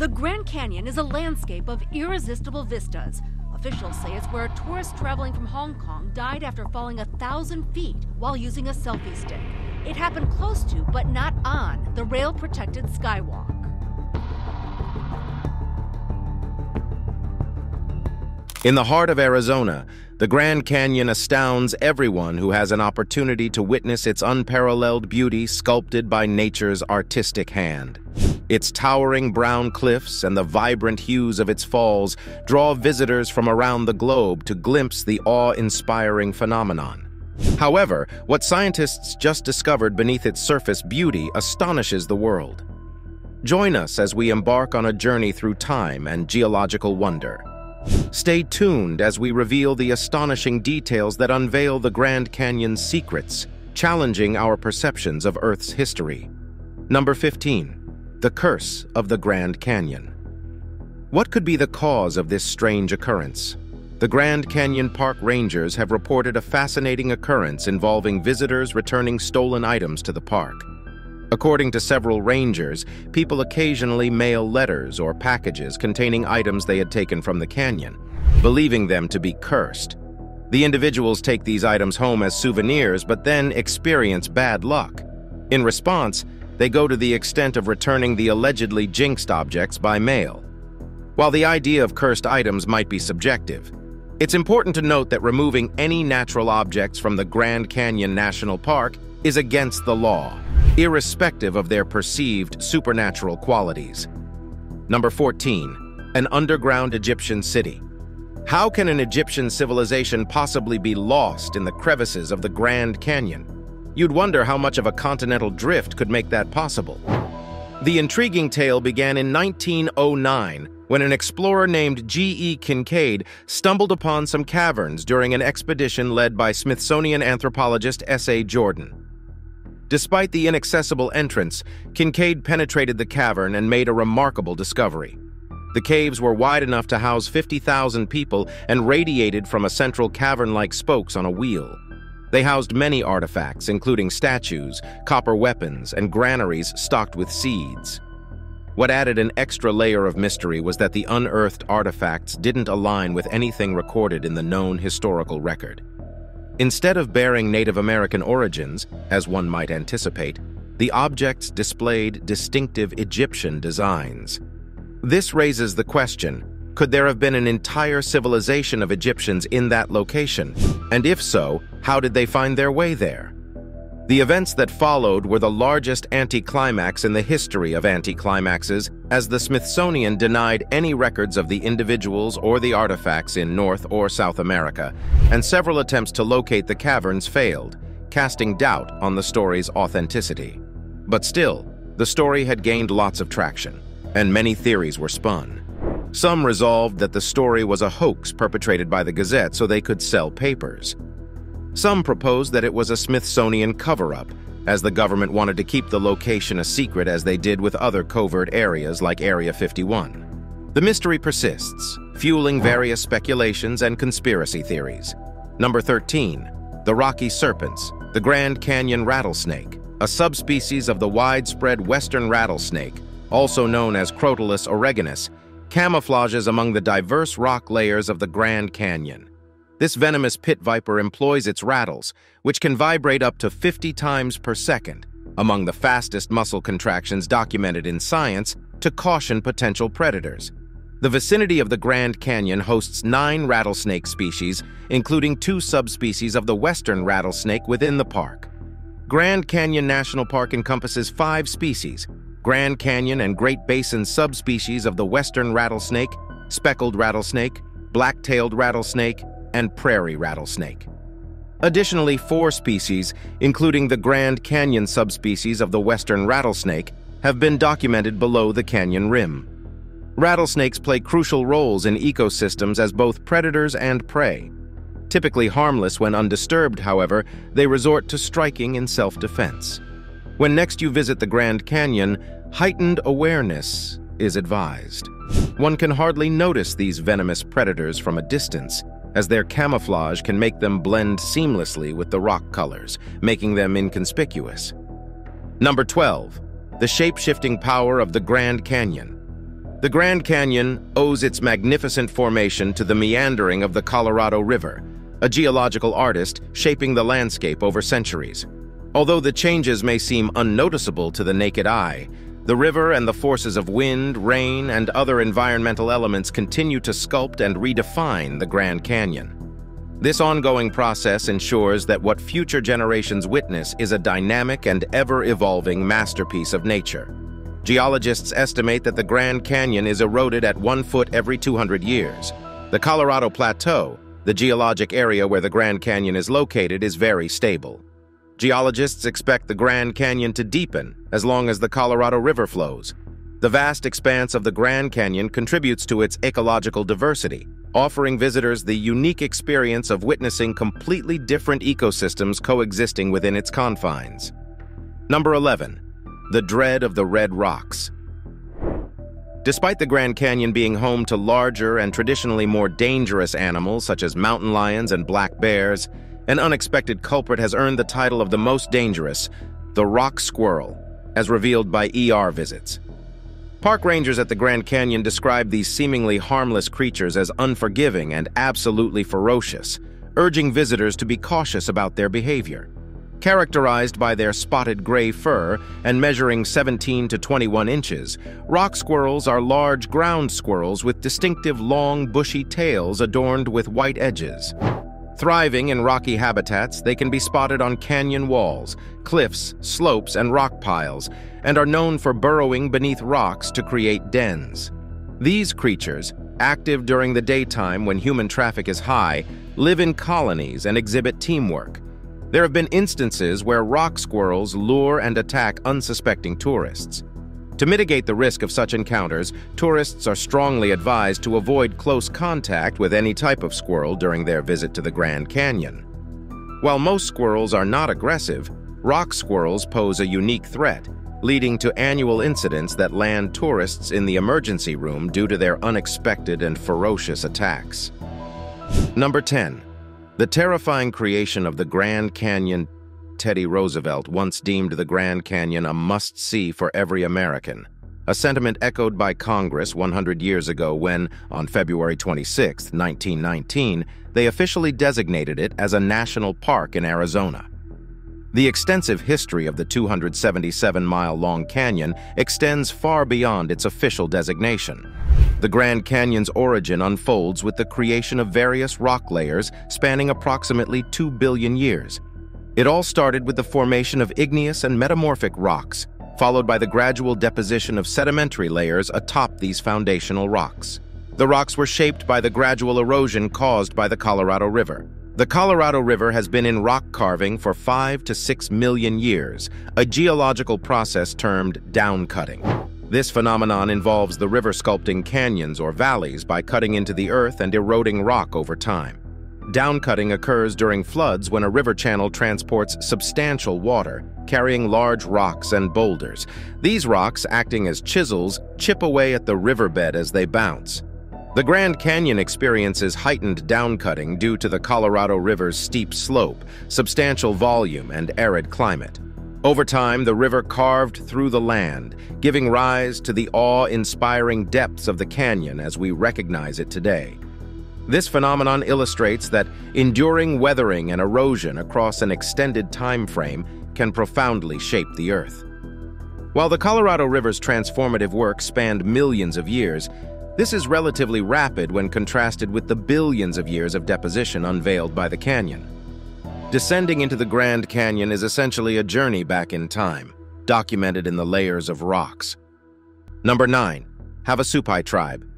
The Grand Canyon is a landscape of irresistible vistas. Officials say it's where a tourist traveling from Hong Kong died after falling a thousand feet while using a selfie stick. It happened close to, but not on, the rail protected skywalk. In the heart of Arizona, the Grand Canyon astounds everyone who has an opportunity to witness its unparalleled beauty sculpted by nature's artistic hand. Its towering brown cliffs and the vibrant hues of its falls draw visitors from around the globe to glimpse the awe-inspiring phenomenon. However, what scientists just discovered beneath its surface beauty astonishes the world. Join us as we embark on a journey through time and geological wonder. Stay tuned as we reveal the astonishing details that unveil the Grand Canyon's secrets, challenging our perceptions of Earth's history. Number 15. The Curse of the Grand Canyon. What could be the cause of this strange occurrence? The Grand Canyon Park Rangers have reported a fascinating occurrence involving visitors returning stolen items to the park. According to several rangers, people occasionally mail letters or packages containing items they had taken from the canyon, believing them to be cursed. The individuals take these items home as souvenirs, but then experience bad luck. In response, they go to the extent of returning the allegedly jinxed objects by mail. While the idea of cursed items might be subjective, it's important to note that removing any natural objects from the Grand Canyon National Park is against the law irrespective of their perceived supernatural qualities. Number 14. An underground Egyptian city. How can an Egyptian civilization possibly be lost in the crevices of the Grand Canyon? You'd wonder how much of a continental drift could make that possible. The intriguing tale began in 1909 when an explorer named G.E. Kincaid stumbled upon some caverns during an expedition led by Smithsonian anthropologist S.A. Jordan. Despite the inaccessible entrance, Kincaid penetrated the cavern and made a remarkable discovery. The caves were wide enough to house 50,000 people and radiated from a central cavern-like spokes on a wheel. They housed many artifacts, including statues, copper weapons, and granaries stocked with seeds. What added an extra layer of mystery was that the unearthed artifacts didn't align with anything recorded in the known historical record. Instead of bearing Native American origins, as one might anticipate, the objects displayed distinctive Egyptian designs. This raises the question, could there have been an entire civilization of Egyptians in that location? And if so, how did they find their way there? The events that followed were the largest anticlimax in the history of anticlimaxes, as the Smithsonian denied any records of the individuals or the artifacts in North or South America, and several attempts to locate the caverns failed, casting doubt on the story's authenticity. But still, the story had gained lots of traction, and many theories were spun. Some resolved that the story was a hoax perpetrated by the Gazette so they could sell papers. Some proposed that it was a Smithsonian cover-up, as the government wanted to keep the location a secret as they did with other covert areas like Area 51. The mystery persists, fueling various speculations and conspiracy theories. Number 13. The Rocky Serpents, the Grand Canyon Rattlesnake, a subspecies of the widespread western rattlesnake, also known as Crotalus oreganus, camouflages among the diverse rock layers of the Grand Canyon. This venomous pit viper employs its rattles, which can vibrate up to 50 times per second, among the fastest muscle contractions documented in science, to caution potential predators. The vicinity of the Grand Canyon hosts nine rattlesnake species, including two subspecies of the western rattlesnake within the park. Grand Canyon National Park encompasses five species, Grand Canyon and Great Basin subspecies of the western rattlesnake, speckled rattlesnake, black-tailed rattlesnake, and prairie rattlesnake. Additionally, four species, including the Grand Canyon subspecies of the western rattlesnake, have been documented below the canyon rim. Rattlesnakes play crucial roles in ecosystems as both predators and prey. Typically harmless when undisturbed, however, they resort to striking in self-defense. When next you visit the Grand Canyon, heightened awareness is advised. One can hardly notice these venomous predators from a distance, as their camouflage can make them blend seamlessly with the rock colors, making them inconspicuous. Number 12. The shape-shifting power of the Grand Canyon. The Grand Canyon owes its magnificent formation to the meandering of the Colorado River, a geological artist shaping the landscape over centuries. Although the changes may seem unnoticeable to the naked eye, the river and the forces of wind, rain, and other environmental elements continue to sculpt and redefine the Grand Canyon. This ongoing process ensures that what future generations witness is a dynamic and ever-evolving masterpiece of nature. Geologists estimate that the Grand Canyon is eroded at one foot every 200 years. The Colorado Plateau, the geologic area where the Grand Canyon is located, is very stable. Geologists expect the Grand Canyon to deepen as long as the Colorado River flows. The vast expanse of the Grand Canyon contributes to its ecological diversity, offering visitors the unique experience of witnessing completely different ecosystems coexisting within its confines. Number 11. The Dread of the Red Rocks. Despite the Grand Canyon being home to larger and traditionally more dangerous animals such as mountain lions and black bears, an unexpected culprit has earned the title of the most dangerous, the rock squirrel, as revealed by ER visits. Park rangers at the Grand Canyon describe these seemingly harmless creatures as unforgiving and absolutely ferocious, urging visitors to be cautious about their behavior. Characterized by their spotted gray fur and measuring 17 to 21 inches, rock squirrels are large ground squirrels with distinctive long, bushy tails adorned with white edges. Thriving in rocky habitats, they can be spotted on canyon walls, cliffs, slopes, and rock piles, and are known for burrowing beneath rocks to create dens. These creatures, active during the daytime when human traffic is high, live in colonies and exhibit teamwork. There have been instances where rock squirrels lure and attack unsuspecting tourists. To mitigate the risk of such encounters, tourists are strongly advised to avoid close contact with any type of squirrel during their visit to the Grand Canyon. While most squirrels are not aggressive, rock squirrels pose a unique threat, leading to annual incidents that land tourists in the emergency room due to their unexpected and ferocious attacks. Number 10. The terrifying creation of the Grand Canyon Teddy Roosevelt once deemed the Grand Canyon a must-see for every American, a sentiment echoed by Congress 100 years ago when, on February 26, 1919, they officially designated it as a national park in Arizona. The extensive history of the 277-mile-long canyon extends far beyond its official designation. The Grand Canyon's origin unfolds with the creation of various rock layers spanning approximately 2 billion years, it all started with the formation of igneous and metamorphic rocks, followed by the gradual deposition of sedimentary layers atop these foundational rocks. The rocks were shaped by the gradual erosion caused by the Colorado River. The Colorado River has been in rock carving for five to six million years, a geological process termed downcutting. This phenomenon involves the river sculpting canyons or valleys by cutting into the earth and eroding rock over time. Downcutting occurs during floods when a river channel transports substantial water, carrying large rocks and boulders. These rocks, acting as chisels, chip away at the riverbed as they bounce. The Grand Canyon experiences heightened downcutting due to the Colorado River's steep slope, substantial volume, and arid climate. Over time, the river carved through the land, giving rise to the awe-inspiring depths of the canyon as we recognize it today. This phenomenon illustrates that enduring weathering and erosion across an extended time frame can profoundly shape the Earth. While the Colorado River's transformative work spanned millions of years, this is relatively rapid when contrasted with the billions of years of deposition unveiled by the canyon. Descending into the Grand Canyon is essentially a journey back in time, documented in the layers of rocks. Number 9. Havasupai Tribe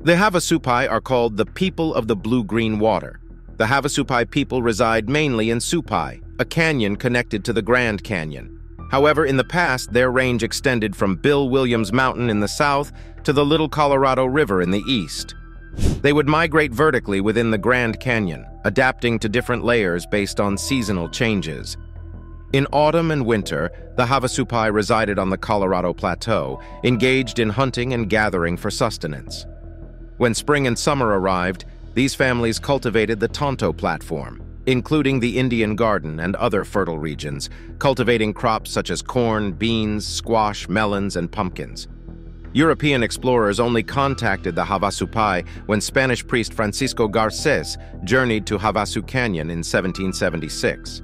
the Havasupai are called the people of the blue-green water. The Havasupai people reside mainly in Supai, a canyon connected to the Grand Canyon. However, in the past, their range extended from Bill Williams Mountain in the south to the Little Colorado River in the east. They would migrate vertically within the Grand Canyon, adapting to different layers based on seasonal changes. In autumn and winter, the Havasupai resided on the Colorado Plateau, engaged in hunting and gathering for sustenance. When spring and summer arrived, these families cultivated the Tonto platform, including the Indian Garden and other fertile regions, cultivating crops such as corn, beans, squash, melons, and pumpkins. European explorers only contacted the Havasupai when Spanish priest Francisco Garces journeyed to Havasu Canyon in 1776.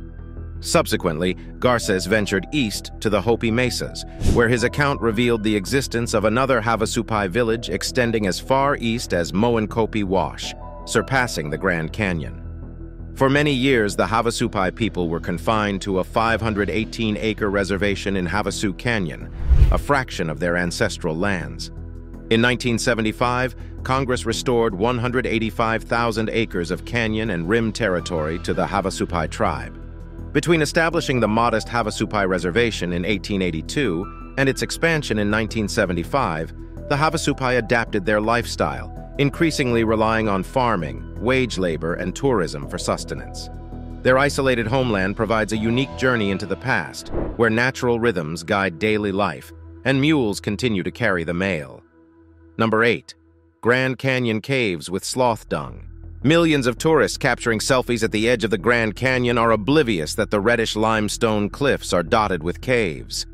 Subsequently, Garces ventured east to the Hopi Mesas, where his account revealed the existence of another Havasupai village extending as far east as Moenkopi Wash, surpassing the Grand Canyon. For many years, the Havasupai people were confined to a 518-acre reservation in Havasu Canyon, a fraction of their ancestral lands. In 1975, Congress restored 185,000 acres of canyon and rim territory to the Havasupai tribe. Between establishing the modest Havasupai Reservation in 1882 and its expansion in 1975, the Havasupai adapted their lifestyle, increasingly relying on farming, wage labor, and tourism for sustenance. Their isolated homeland provides a unique journey into the past, where natural rhythms guide daily life, and mules continue to carry the mail. Number 8. Grand Canyon Caves with Sloth Dung Millions of tourists capturing selfies at the edge of the Grand Canyon are oblivious that the reddish limestone cliffs are dotted with caves.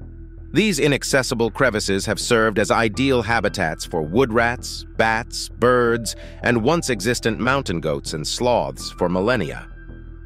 These inaccessible crevices have served as ideal habitats for wood rats, bats, birds, and once existent mountain goats and sloths for millennia.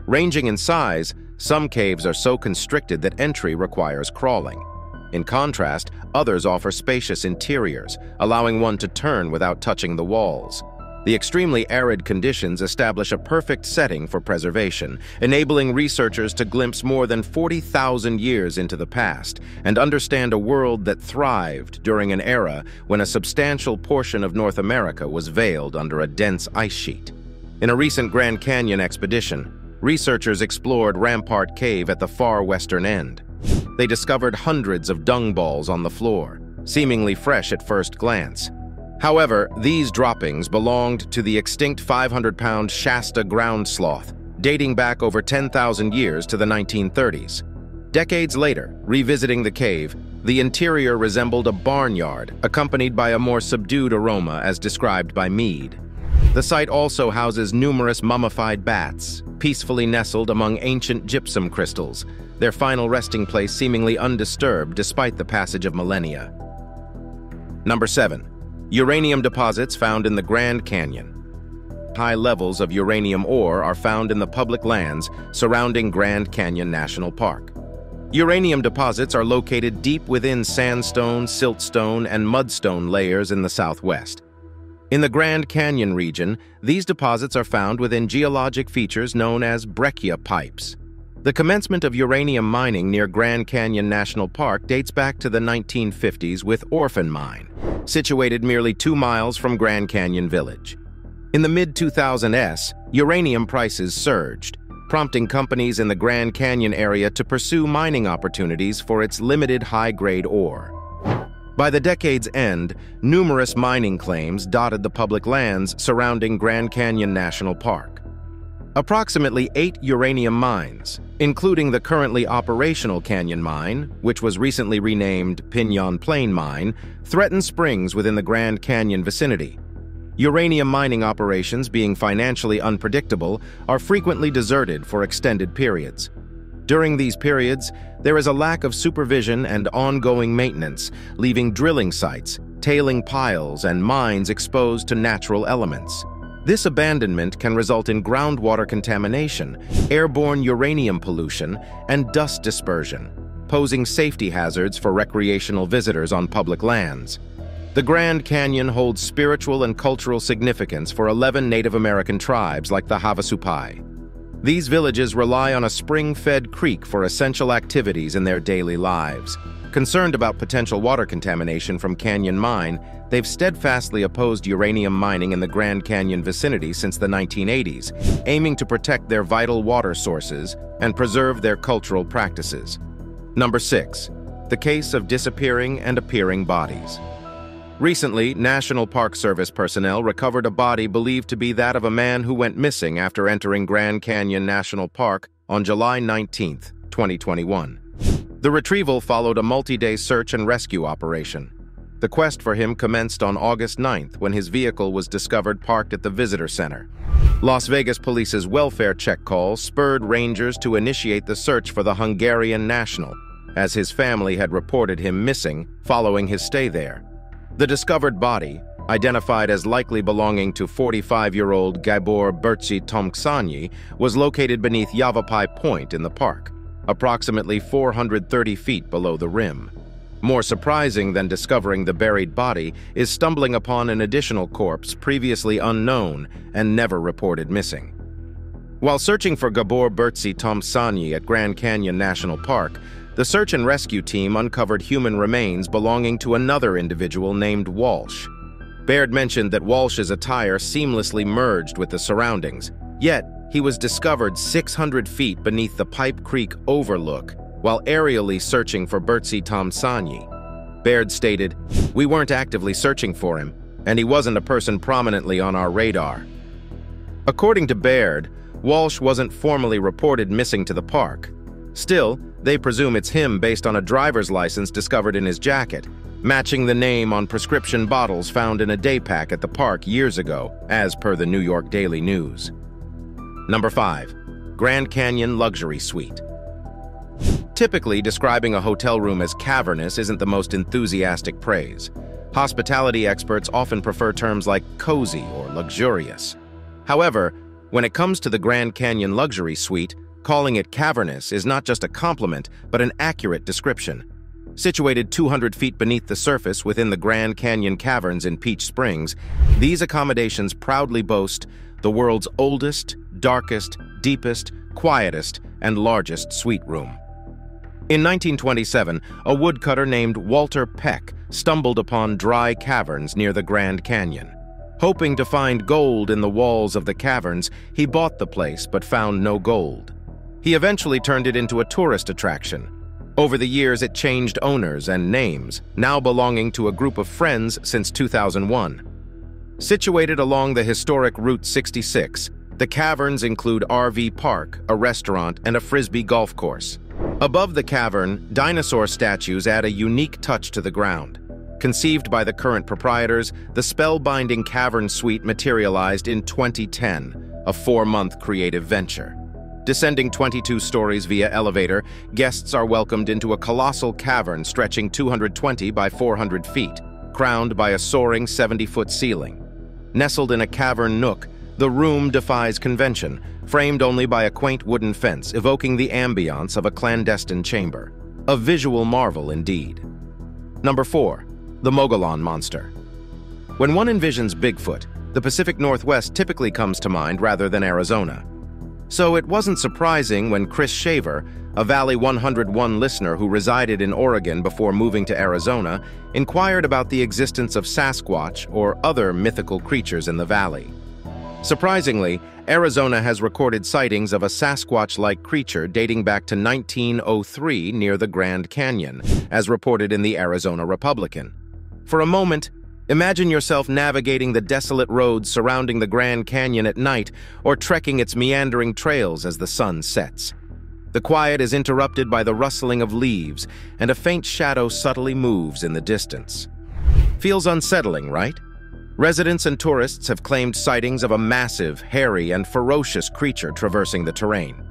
Ranging in size, some caves are so constricted that entry requires crawling. In contrast, others offer spacious interiors, allowing one to turn without touching the walls. The extremely arid conditions establish a perfect setting for preservation, enabling researchers to glimpse more than 40,000 years into the past and understand a world that thrived during an era when a substantial portion of North America was veiled under a dense ice sheet. In a recent Grand Canyon expedition, researchers explored Rampart Cave at the far western end. They discovered hundreds of dung balls on the floor, seemingly fresh at first glance, However, these droppings belonged to the extinct 500-pound Shasta ground sloth, dating back over 10,000 years to the 1930s. Decades later, revisiting the cave, the interior resembled a barnyard, accompanied by a more subdued aroma as described by Mead. The site also houses numerous mummified bats, peacefully nestled among ancient gypsum crystals, their final resting place seemingly undisturbed despite the passage of millennia. Number 7. Uranium deposits found in the Grand Canyon. High levels of uranium ore are found in the public lands surrounding Grand Canyon National Park. Uranium deposits are located deep within sandstone, siltstone, and mudstone layers in the southwest. In the Grand Canyon region, these deposits are found within geologic features known as breccia pipes. The commencement of uranium mining near Grand Canyon National Park dates back to the 1950s with Orphan Mine, situated merely two miles from Grand Canyon Village. In the mid-2000s, uranium prices surged, prompting companies in the Grand Canyon area to pursue mining opportunities for its limited high-grade ore. By the decade's end, numerous mining claims dotted the public lands surrounding Grand Canyon National Park. Approximately eight uranium mines, including the currently operational Canyon Mine, which was recently renamed Pinyon Plain Mine, threaten springs within the Grand Canyon vicinity. Uranium mining operations, being financially unpredictable, are frequently deserted for extended periods. During these periods, there is a lack of supervision and ongoing maintenance, leaving drilling sites, tailing piles, and mines exposed to natural elements. This abandonment can result in groundwater contamination, airborne uranium pollution, and dust dispersion, posing safety hazards for recreational visitors on public lands. The Grand Canyon holds spiritual and cultural significance for 11 Native American tribes like the Havasupai. These villages rely on a spring-fed creek for essential activities in their daily lives. Concerned about potential water contamination from Canyon Mine, they've steadfastly opposed uranium mining in the Grand Canyon vicinity since the 1980s, aiming to protect their vital water sources and preserve their cultural practices. Number 6. The case of disappearing and appearing bodies. Recently, National Park Service personnel recovered a body believed to be that of a man who went missing after entering Grand Canyon National Park on July 19, 2021. The retrieval followed a multi-day search and rescue operation. The quest for him commenced on August 9th when his vehicle was discovered parked at the visitor center. Las Vegas police's welfare check call spurred rangers to initiate the search for the Hungarian national, as his family had reported him missing following his stay there. The discovered body, identified as likely belonging to 45-year-old Gabor Berczi Tomcsanyi, was located beneath Yavapai Point in the park, approximately 430 feet below the rim. More surprising than discovering the buried body is stumbling upon an additional corpse previously unknown and never reported missing. While searching for Gabor Berczi Tomcsanyi at Grand Canyon National Park, the search and rescue team uncovered human remains belonging to another individual named Walsh. Baird mentioned that Walsh's attire seamlessly merged with the surroundings, yet he was discovered 600 feet beneath the Pipe Creek overlook while aerially searching for Berczi Tomcsanyi. Baird stated, We weren't actively searching for him, and he wasn't a person prominently on our radar. According to Baird, Walsh wasn't formally reported missing to the park. Still, they presume it's him based on a driver's license discovered in his jacket, matching the name on prescription bottles found in a day pack at the park years ago, as per the New York Daily News. Number 5. Grand Canyon Luxury Suite Typically, describing a hotel room as cavernous isn't the most enthusiastic praise. Hospitality experts often prefer terms like cozy or luxurious. However, when it comes to the Grand Canyon Luxury Suite, calling it cavernous is not just a compliment, but an accurate description. Situated 200 feet beneath the surface within the Grand Canyon Caverns in Peach Springs, these accommodations proudly boast the world's oldest, darkest, deepest, quietest, and largest suite room. In 1927, a woodcutter named Walter Peck stumbled upon dry caverns near the Grand Canyon. Hoping to find gold in the walls of the caverns, he bought the place but found no gold. He eventually turned it into a tourist attraction. Over the years, it changed owners and names, now belonging to a group of friends since 2001. Situated along the historic Route 66, the caverns include RV Park, a restaurant, and a frisbee golf course. Above the cavern, dinosaur statues add a unique touch to the ground. Conceived by the current proprietors, the spellbinding cavern suite materialized in 2010, a four-month creative venture. Descending 22 stories via elevator, guests are welcomed into a colossal cavern stretching 220 by 400 feet, crowned by a soaring 70-foot ceiling. Nestled in a cavern nook, the room defies convention, framed only by a quaint wooden fence evoking the ambiance of a clandestine chamber. A visual marvel indeed. Number 4. The Mogollon Monster When one envisions Bigfoot, the Pacific Northwest typically comes to mind rather than Arizona. So it wasn't surprising when Chris Shaver, a Valley 101 listener who resided in Oregon before moving to Arizona, inquired about the existence of Sasquatch or other mythical creatures in the valley. Surprisingly, Arizona has recorded sightings of a Sasquatch-like creature dating back to 1903 near the Grand Canyon, as reported in the Arizona Republican. For a moment, imagine yourself navigating the desolate roads surrounding the Grand Canyon at night or trekking its meandering trails as the sun sets. The quiet is interrupted by the rustling of leaves, and a faint shadow subtly moves in the distance. Feels unsettling, right? Residents and tourists have claimed sightings of a massive, hairy, and ferocious creature traversing the terrain.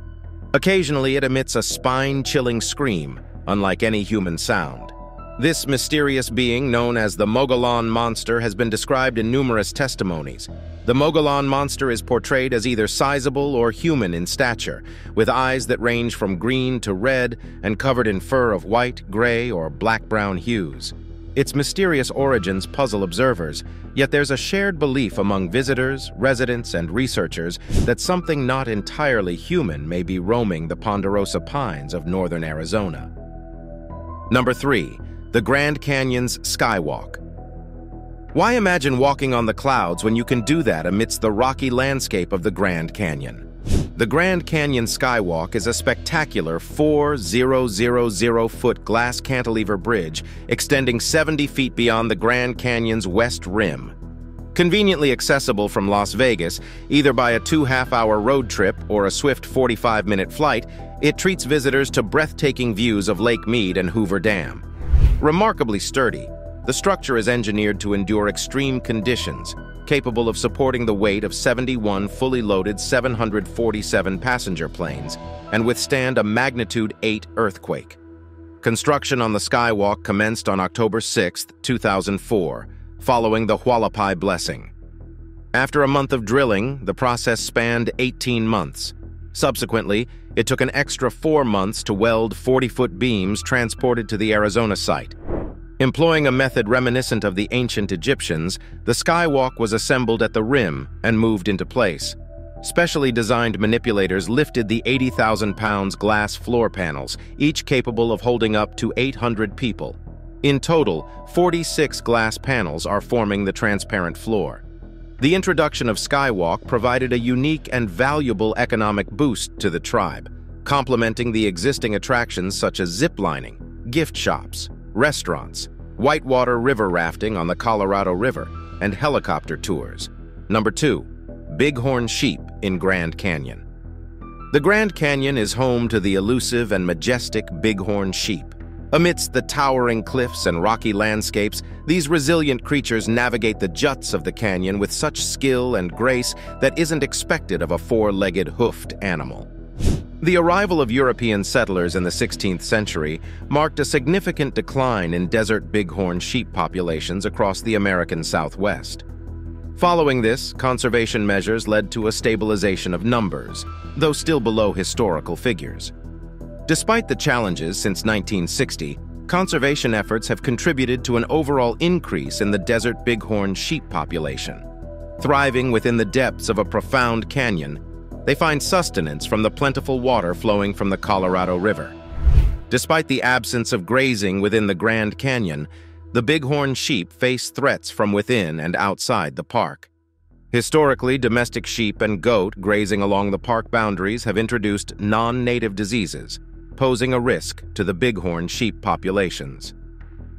Occasionally, it emits a spine-chilling scream, unlike any human sound. This mysterious being, known as the Mogollon Monster, has been described in numerous testimonies. The Mogollon Monster is portrayed as either sizable or human in stature, with eyes that range from green to red and covered in fur of white, gray, or black-brown hues. Its mysterious origins puzzle observers, yet there's a shared belief among visitors, residents, and researchers that something not entirely human may be roaming the ponderosa pines of northern Arizona. Number 3 the Grand Canyon's Skywalk. Why imagine walking on the clouds when you can do that amidst the rocky landscape of the Grand Canyon? The Grand Canyon Skywalk is a spectacular 4,000-foot glass cantilever bridge extending 70 feet beyond the Grand Canyon's west rim. Conveniently accessible from Las Vegas, either by a two half-hour road trip or a swift 45-minute flight, it treats visitors to breathtaking views of Lake Mead and Hoover Dam. Remarkably sturdy, the structure is engineered to endure extreme conditions, capable of supporting the weight of 71 fully loaded 747 passenger planes and withstand a magnitude 8 earthquake. Construction on the skywalk commenced on October 6, 2004, following the Hualapai blessing. After a month of drilling, the process spanned 18 months. Subsequently, it took an extra four months to weld 40-foot beams transported to the Arizona site. Employing a method reminiscent of the ancient Egyptians, the skywalk was assembled at the rim and moved into place. Specially designed manipulators lifted the 80,000 pounds glass floor panels, each capable of holding up to 800 people. In total, 46 glass panels are forming the transparent floor. The introduction of Skywalk provided a unique and valuable economic boost to the tribe, complementing the existing attractions such as ziplining, gift shops, restaurants, whitewater river rafting on the Colorado River, and helicopter tours. Number 2. Bighorn Sheep in Grand Canyon. The Grand Canyon is home to the elusive and majestic bighorn sheep. Amidst the towering cliffs and rocky landscapes, these resilient creatures navigate the juts of the canyon with such skill and grace that isn't expected of a four-legged hoofed animal. The arrival of European settlers in the 16th century marked a significant decline in desert bighorn sheep populations across the American Southwest. Following this, conservation measures led to a stabilization of numbers, though still below historical figures. Despite the challenges since 1960, conservation efforts have contributed to an overall increase in the desert bighorn sheep population. Thriving within the depths of a profound canyon, they find sustenance from the plentiful water flowing from the Colorado River. Despite the absence of grazing within the Grand Canyon, the bighorn sheep face threats from within and outside the park. Historically, domestic sheep and goat grazing along the park boundaries have introduced non-native diseases, posing a risk to the bighorn sheep populations.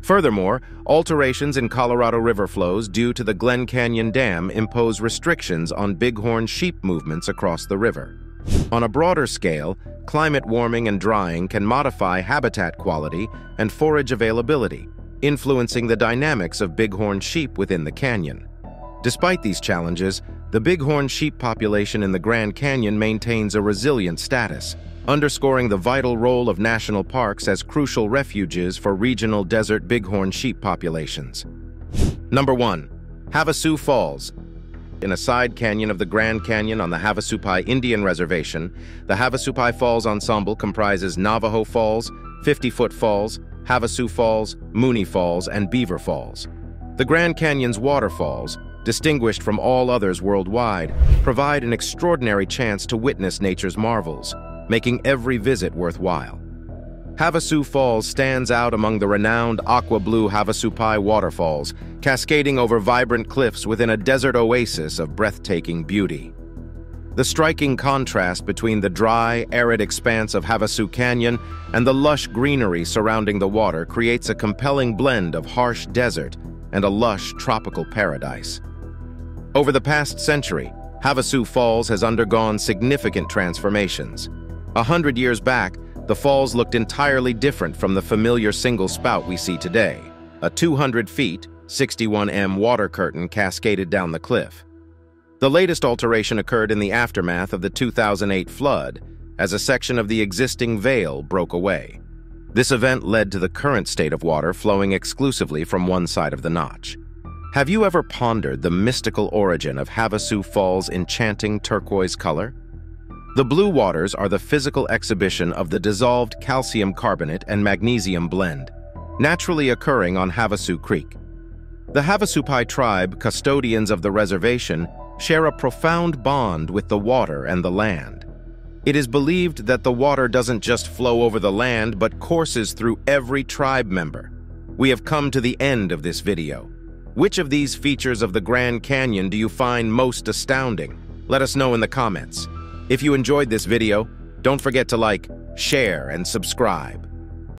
Furthermore, alterations in Colorado River flows due to the Glen Canyon Dam impose restrictions on bighorn sheep movements across the river. On a broader scale, climate warming and drying can modify habitat quality and forage availability, influencing the dynamics of bighorn sheep within the canyon. Despite these challenges, the bighorn sheep population in the Grand Canyon maintains a resilient status, underscoring the vital role of national parks as crucial refuges for regional desert bighorn sheep populations. Number 1. Havasu Falls. In a side canyon of the Grand Canyon on the Havasupai Indian Reservation, the Havasupai Falls Ensemble comprises Navajo Falls, 50-foot falls, Havasu Falls, Mooney Falls, and Beaver Falls. The Grand Canyon's waterfalls, distinguished from all others worldwide, provide an extraordinary chance to witness nature's marvels, making every visit worthwhile. Havasu Falls stands out among the renowned aqua blue Havasupai waterfalls, cascading over vibrant cliffs within a desert oasis of breathtaking beauty. The striking contrast between the dry, arid expanse of Havasu Canyon and the lush greenery surrounding the water creates a compelling blend of harsh desert and a lush tropical paradise. Over the past century, Havasu Falls has undergone significant transformations. A hundred years back, the falls looked entirely different from the familiar single spout we see today. A 200 feet, 61m water curtain cascaded down the cliff. The latest alteration occurred in the aftermath of the 2008 flood, as a section of the existing veil broke away. This event led to the current state of water flowing exclusively from one side of the notch. Have you ever pondered the mystical origin of Havasu Falls' enchanting turquoise color? The blue waters are the physical exhibition of the dissolved calcium carbonate and magnesium blend, naturally occurring on Havasu Creek. The Havasupai tribe, custodians of the reservation, share a profound bond with the water and the land. It is believed that the water doesn't just flow over the land, but courses through every tribe member. We have come to the end of this video. Which of these features of the Grand Canyon do you find most astounding? Let us know in the comments. If you enjoyed this video, don't forget to like, share, and subscribe.